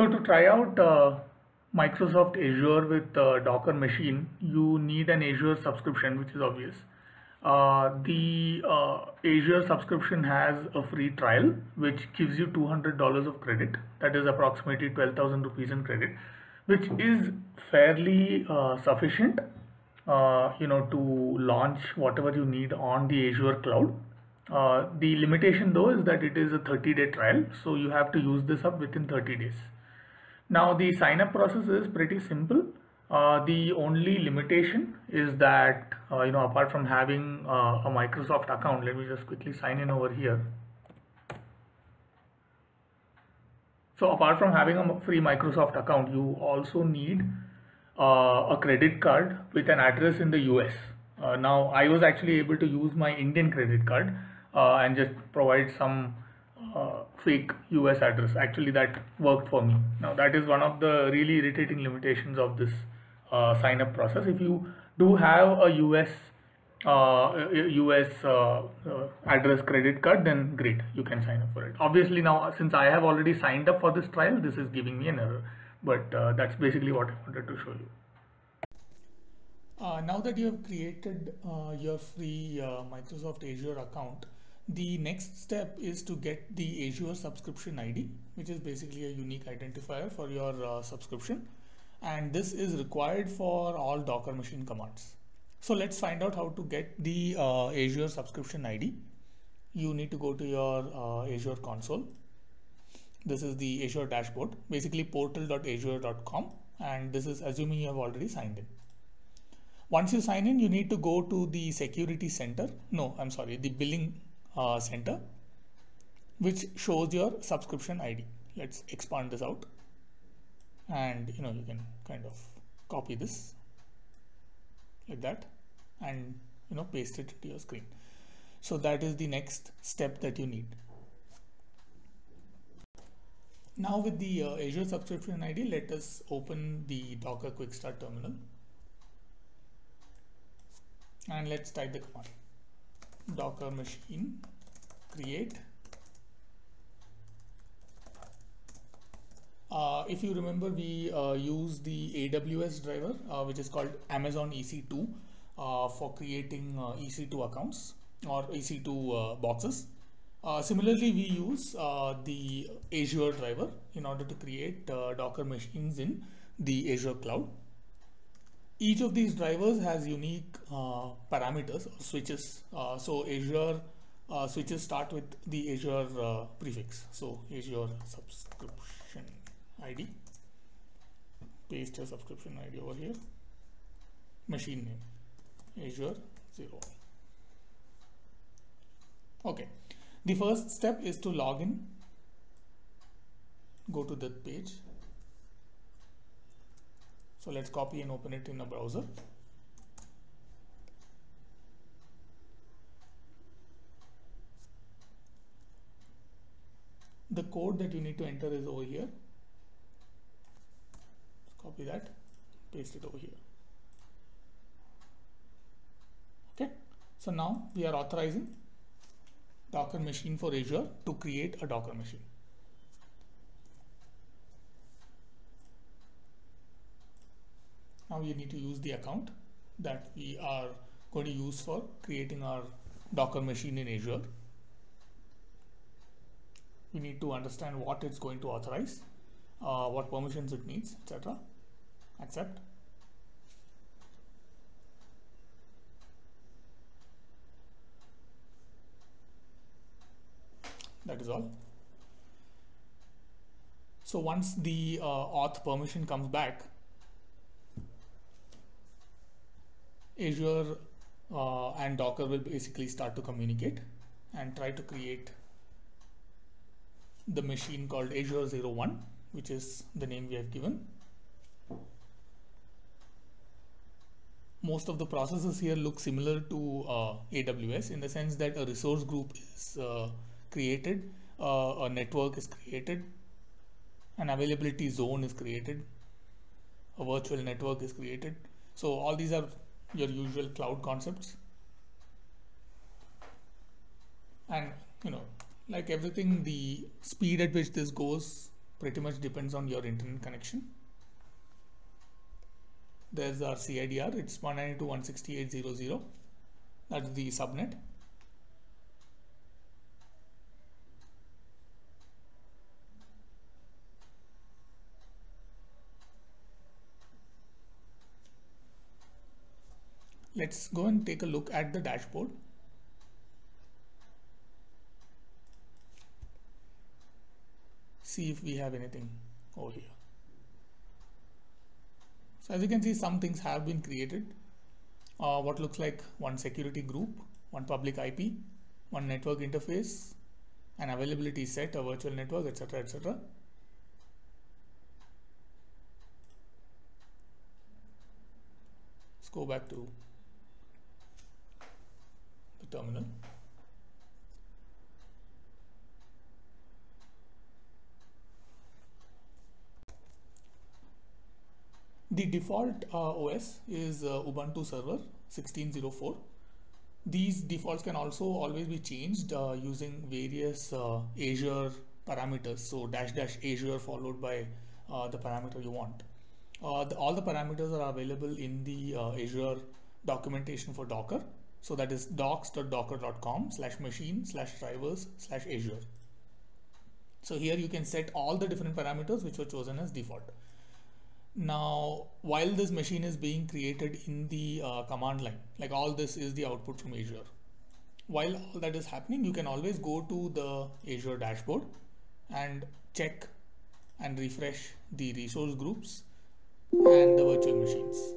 So to try out uh, Microsoft Azure with uh, Docker machine, you need an Azure subscription, which is obvious. Uh, the uh, Azure subscription has a free trial, which gives you $200 of credit. That is approximately 12,000 rupees in credit, which is fairly uh, sufficient, uh, you know, to launch whatever you need on the Azure cloud. The limitation though is that it is a 30 day trial, so you have to use this up within 30 days. Now the sign up process is pretty simple. Uh, the only limitation is that, uh, you know, apart from having uh, a Microsoft account, let me just quickly sign in over here. So apart from having a free Microsoft account, you also need uh, a credit card with an address in the US. Uh, now I was actually able to use my Indian credit card uh, and just provide some uh, fake US address. Actually, that worked for me. Now, that is one of the really irritating limitations of this uh, sign up process. If you do have a US uh, US uh, uh, address credit card, then great, you can sign up for it. Obviously, now since I have already signed up for this trial, this is giving me an error. But uh, that's basically what I wanted to show you. Now that you have created your free Microsoft Azure account, the next step is to get the Azure subscription ID, which is basically a unique identifier for your uh, subscription. And this is required for all Docker machine commands. So let's find out how to get the uh, Azure subscription ID. You need to go to your uh, Azure console. This is the Azure dashboard, basically portal.azure.com. And this is assuming you have already signed in. Once you sign in, you need to go to the security center. No, I'm sorry, the billing uh, center which shows your subscription ID. Let's expand this out and you know you can kind of copy this like that and you know paste it to your screen. So that is the next step that you need. Now with the uh, Azure subscription ID, let us open the Docker Quick Start terminal and let's type the command docker machine create. Uh, if you remember we uh, use the AWS driver uh, which is called Amazon EC2 uh, for creating uh, EC2 accounts or EC2 uh, boxes. Similarly we use the Azure driver in order to create Docker machines in the Azure cloud each of these drivers has unique uh, parameters or switches. Uh, so Azure uh, switches start with the Azure uh, prefix. So Azure subscription ID. Paste your subscription ID over here. Machine name Azure 0. Okay. The first step is to log in. Go to that page so let's copy and open it in a browser. The code that you need to enter is over here. Let's copy that, paste it over here. Okay, so now we are authorizing Docker machine for Azure to create a Docker machine. Now you need to use the account that we are going to use for creating our Docker machine in Azure. We need to understand what it's going to authorize, uh, what permissions it needs, etc. Accept. That is all. So once the uh, auth permission comes back, Azure uh, and Docker will basically start to communicate and try to create the machine called Azure 01, which is the name we have given. Most of the processes here look similar to uh, AWS in the sense that a resource group is uh, created, uh, a network is created, an availability zone is created, a virtual network is created. So all these are your usual cloud concepts and you know like everything the speed at which this goes pretty much depends on your internet connection. There's our CIDR, it's 192.168.0.0. That's the subnet. Let's go and take a look at the dashboard. See if we have anything over here. So as you can see, some things have been created. Uh, what looks like one security group, one public IP, one network interface, an availability set, a virtual network, etc. etc. Let's go back to terminal. The default uh, OS is uh, Ubuntu Server 1604. These defaults can also always be changed uh, using various uh, Azure parameters. So dash dash Azure followed by uh, the parameter you want. Uh, the, all the parameters are available in the Azure documentation for Docker. So that is docs.docker.com slash machine slash drivers slash Azure. So here you can set all the different parameters which were chosen as default. Now, while this machine is being created in the uh, command line, like all this is the output from Azure. While all that is happening, you can always go to the Azure dashboard and check and refresh the resource groups and the virtual machines.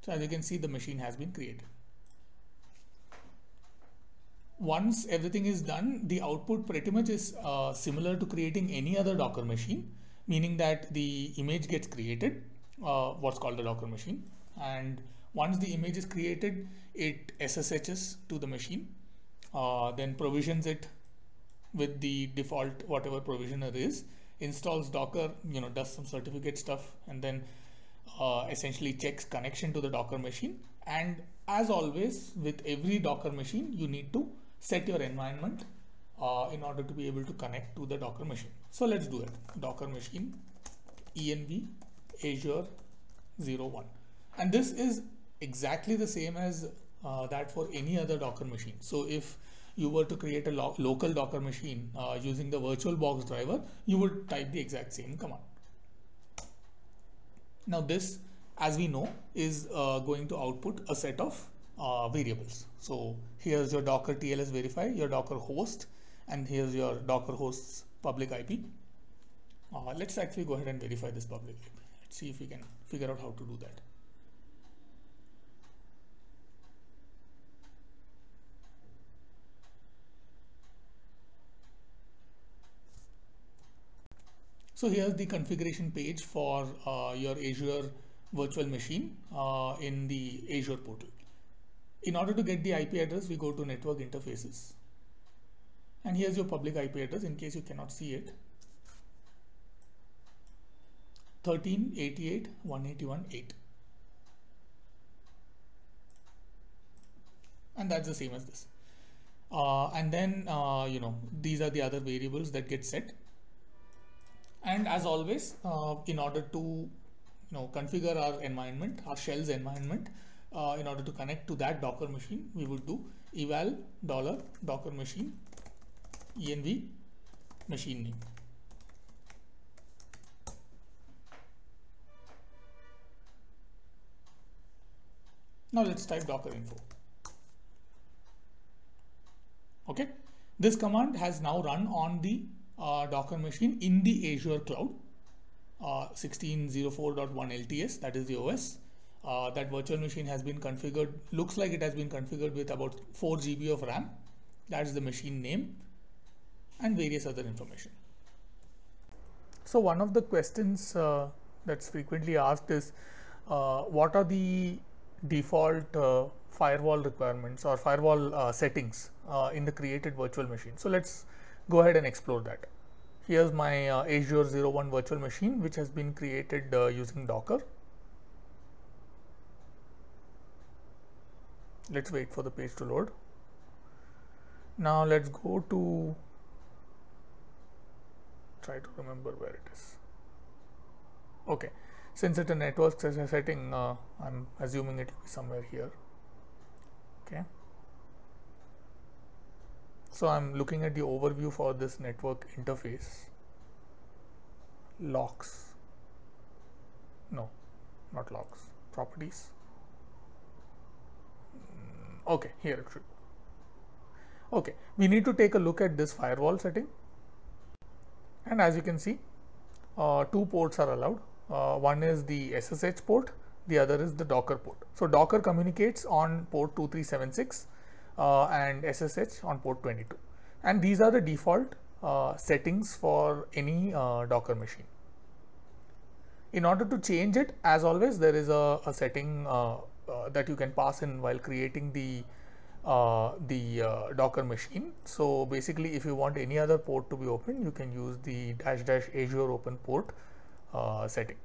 So as you can see, the machine has been created. Once everything is done, the output pretty much is uh, similar to creating any other Docker machine, meaning that the image gets created, uh, what's called the Docker machine. And once the image is created, it SSHs to the machine, uh, then provisions it with the default whatever provisioner is, installs Docker, you know, does some certificate stuff, and then uh, essentially checks connection to the Docker machine. And as always, with every Docker machine, you need to set your environment uh, in order to be able to connect to the Docker machine. So let's do it. Docker machine, env azure 01. And this is exactly the same as uh, that for any other Docker machine. So if you were to create a lo local Docker machine uh, using the VirtualBox driver, you would type the exact same command. Now this, as we know, is uh, going to output a set of uh, variables. So here's your Docker TLS verify, your Docker host, and here's your Docker host's public IP. Uh, let's actually go ahead and verify this public IP. Let's see if we can figure out how to do that. So here's the configuration page for uh, your Azure virtual machine uh, in the Azure portal. In order to get the IP address, we go to network interfaces. And here's your public IP address in case you cannot see it. 1388.181.8. And that's the same as this. Uh, and then, uh, you know, these are the other variables that get set and as always uh, in order to you know configure our environment our shells environment uh, in order to connect to that docker machine we would do eval dollar docker machine env machine name. Now let's type docker info. Okay? This command has now run on the Docker machine in the Azure cloud. Uh, 1604.1 LTS, that is the OS. Uh, that virtual machine has been configured, looks like it has been configured with about 4 GB of RAM. That's the machine name and various other information. So one of the questions uh, that's frequently asked is, uh, what are the default uh, firewall requirements or firewall uh, settings uh, in the created virtual machine. So let's go ahead and explore that. Here's my uh, Azure 01 virtual machine which has been created uh, using Docker. Let's wait for the page to load. Now let's go to try to remember where it is. Okay, since it's a network setting, uh, I'm assuming it will be somewhere here. Okay. So I'm looking at the overview for this network interface. Logs. No, not logs. Properties. Mm, okay, here it should. Okay, we need to take a look at this firewall setting. And as you can see, uh, two ports are allowed. Uh, one is the SSH port, the other is the Docker port. So Docker communicates on port 2376 uh, and SSH on port 22. And these are the default uh, settings for any uh, Docker machine. In order to change it, as always, there is a, a setting uh, that you can pass in while creating the uh, the uh, Docker machine. So basically, if you want any other port to be open, you can use the dash dash Azure open port uh, setting.